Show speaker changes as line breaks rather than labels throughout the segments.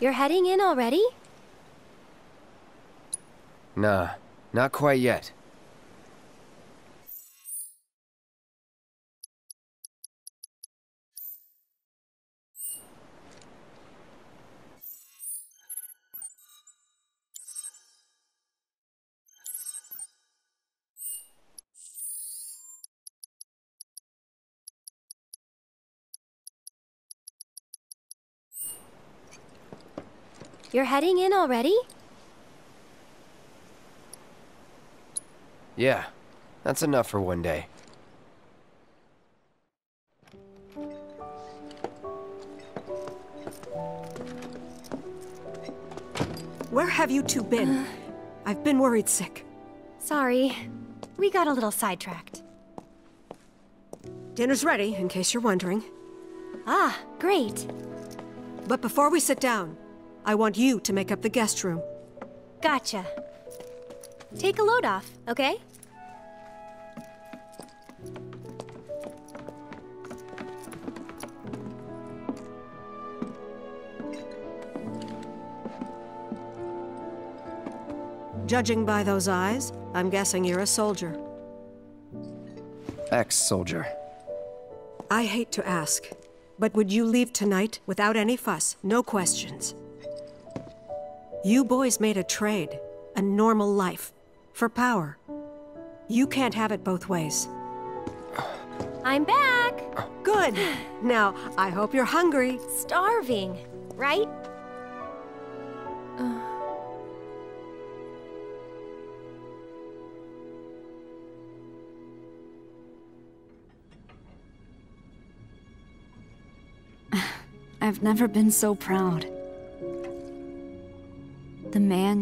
You're heading in already?
Nah, not quite yet.
You're heading in already?
Yeah, that's enough for one day.
Where have you two been? I've been worried sick.
Sorry. We got a little sidetracked.
Dinner's ready, in case you're wondering.
Ah, great.
But before we sit down, I want you to make up the guest room.
Gotcha. Take a load off, okay?
Judging by those eyes, I'm guessing you're a soldier.
Ex-soldier.
I hate to ask, but would you leave tonight without any fuss, no questions? You boys made a trade, a normal life, for power. You can't have it both ways.
I'm back!
Good. Now, I hope you're hungry.
Starving, right?
I've never been so proud.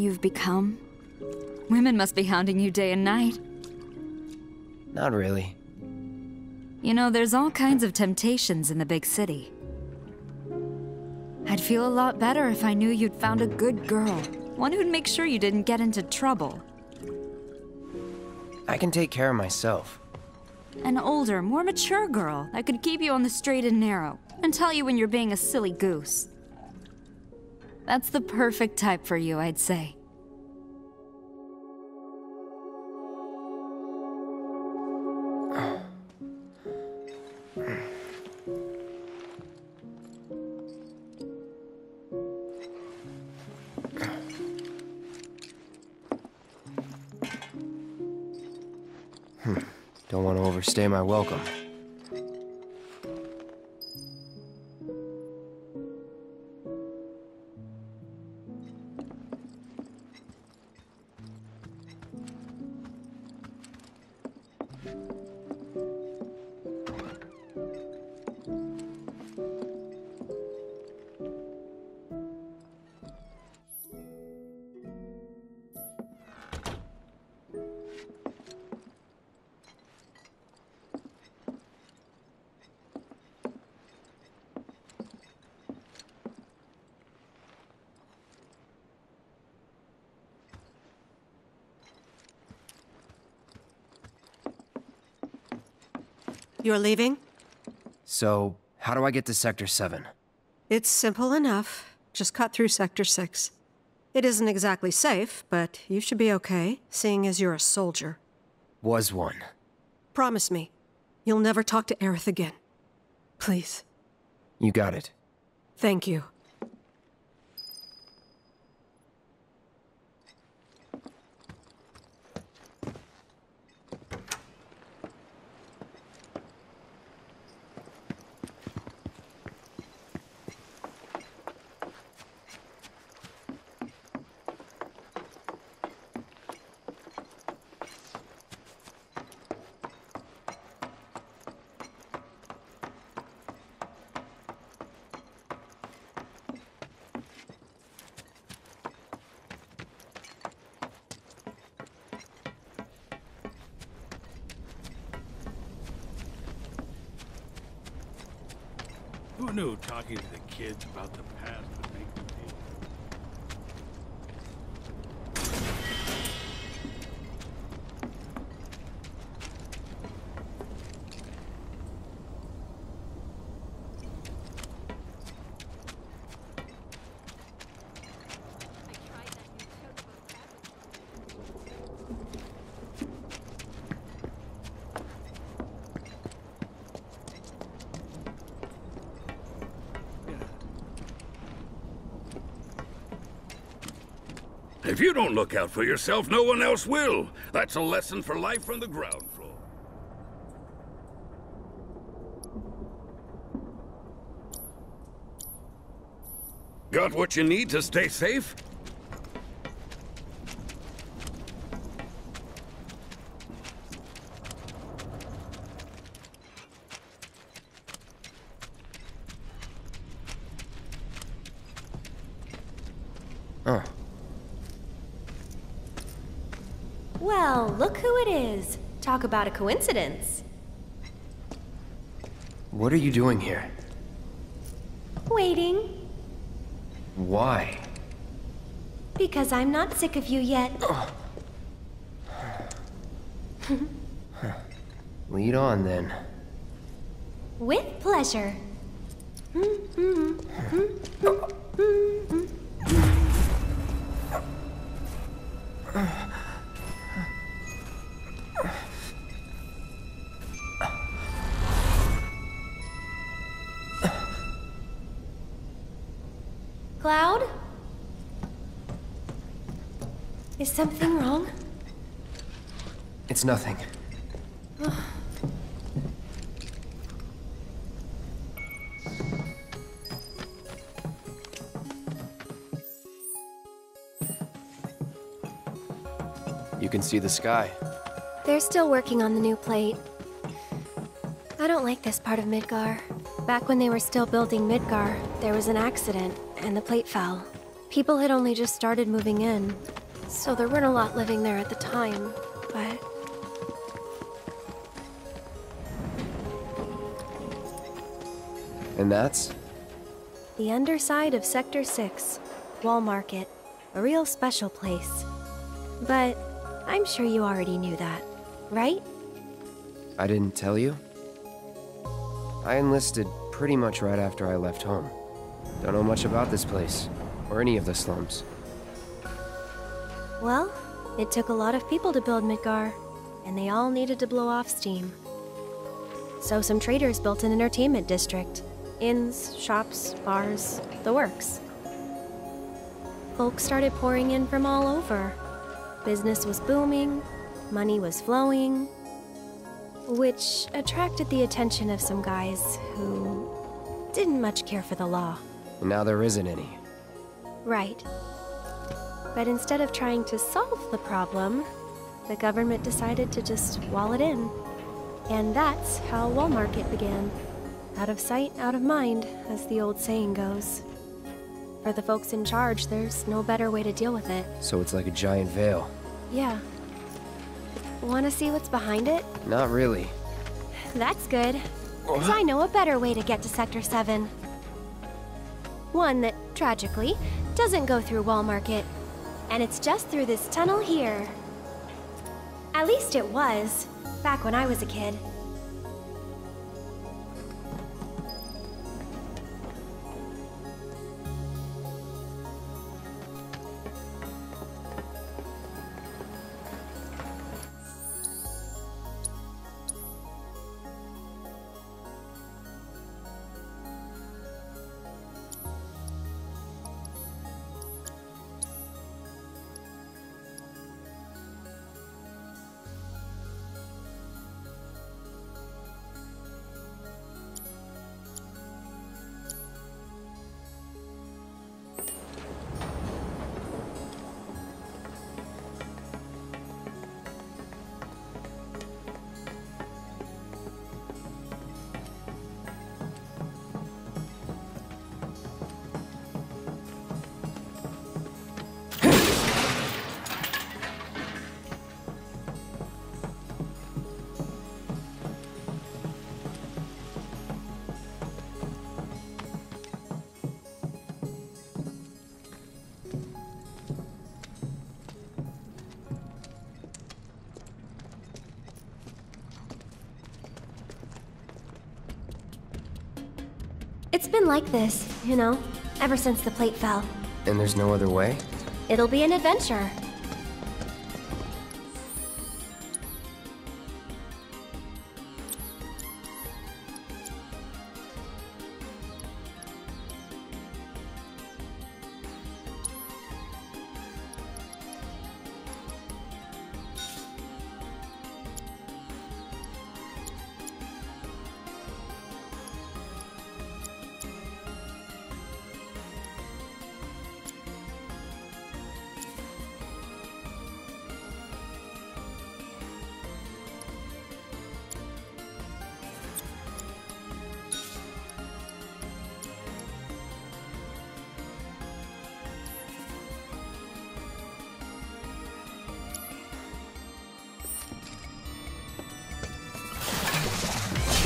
You've become? Women must be hounding you day and night.
Not really.
You know, there's all kinds of temptations in the big city. I'd feel a lot better if I knew you'd found a good girl. One who'd make sure you didn't get into trouble.
I can take care of myself.
An older, more mature girl that could keep you on the straight and narrow and tell you when you're being a silly goose. That's the perfect type for you, I'd say. Hmm.
Don't want to overstay my welcome.
You're leaving?
So, how do I get to Sector 7?
It's simple enough. Just cut through Sector 6. It isn't exactly safe, but you should be okay, seeing as you're a soldier.
Was one.
Promise me, you'll never talk to Aerith again. Please.
You got it.
Thank you.
Who knew talking to the kids about the past
If you don't look out for yourself, no one else will. That's a lesson for life from the ground floor. Got what you need to stay safe?
Oh,
Well, look who it is. Talk about a coincidence.
what are you doing here?
Waiting.
Why?
Because I'm not sick of you yet.
Lead on then.
With pleasure. Hmm, hmm, hmm, Is something wrong?
It's nothing. You can see the sky.
They're still working on the new plate. I don't like this part of Midgar. Back when they were still building Midgar, there was an accident, and the plate fell. People had only just started moving in, so there weren't a lot living there at the time, but...
And that's?
The underside of Sector 6, Wall Market. A real special place. But I'm sure you already knew that, right?
I didn't tell you? I enlisted pretty much right after I left home. Don't know much about this place, or any of the slums.
Well, it took a lot of people to build Midgar, and they all needed to blow off steam. So some traders built an entertainment district. Inns, shops, bars, the works. Folks started pouring in from all over. Business was booming, money was flowing, which attracted the attention of some guys who didn't much care for the law.
Now there isn't any.
Right. But instead of trying to solve the problem, the government decided to just wall it in. And that's how Wall Market began. Out of sight, out of mind, as the old saying goes. For the folks in charge, there's no better way to deal with it.
So it's like a giant veil.
Yeah. Want to see what's behind it?
Not really.
That's good. 'Cause I know a better way to get to Sector 7. One that, tragically, doesn't go through Wall Market. And it's just through this tunnel here. At least it was, back when I was a kid. It's been like this, you know, ever since the plate fell.
And there's no other way?
It'll be an adventure.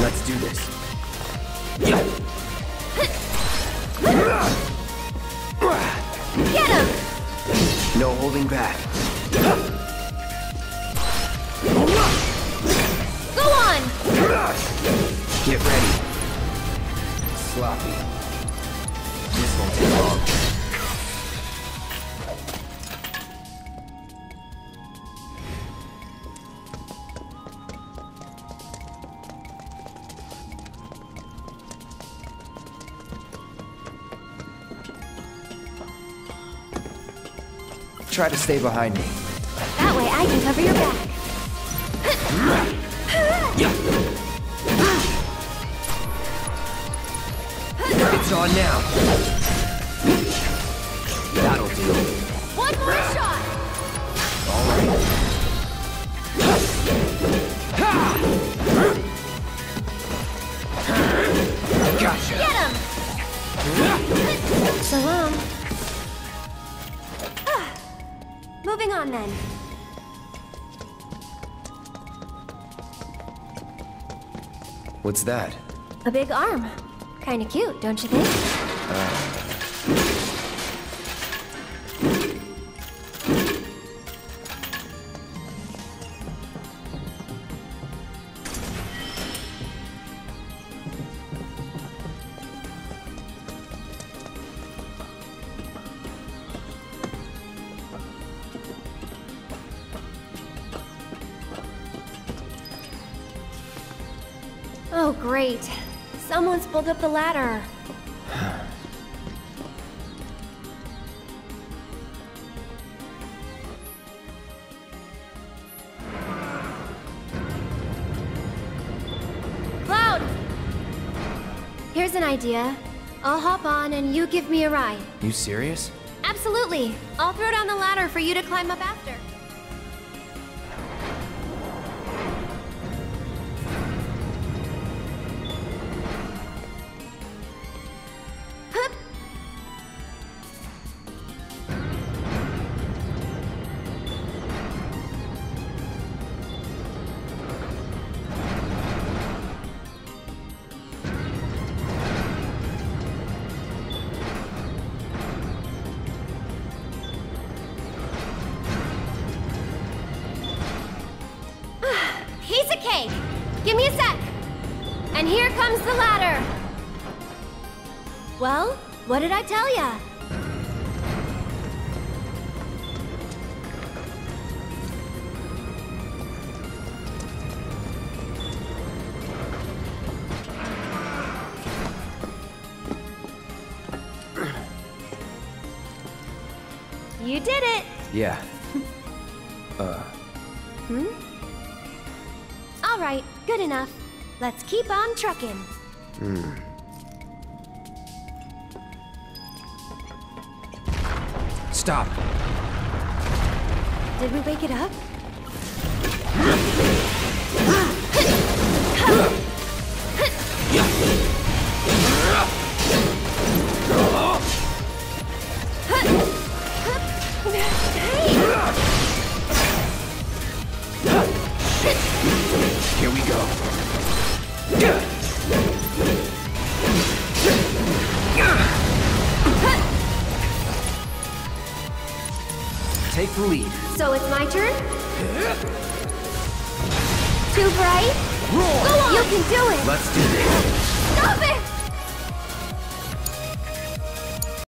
Let's do this.
Get him!
No holding back.
Go on!
Get ready. Sloppy. This won't take long. Try to stay behind me.
That way I can cover your back.
It's on now. That'll do.
One more shot!
All right. Gotcha.
Get him! So, um... Moving on then.
What's that?
A big arm. Kinda cute, don't you think? Uh, Oh, great. Someone's pulled up the ladder. Cloud! Here's an idea. I'll hop on and you give me a ride.
You serious?
Absolutely. I'll throw down the ladder for you to climb up after. Give me a sec. And here comes the ladder. Well, what did I tell ya? You did it!
Yeah. Uh, hmm?
All right, good enough. Let's keep on trucking. Hmm.
Stop.
Did we wake it up?
Here
So it's my turn? Too bright? Go on! You can do it!
Let's do this.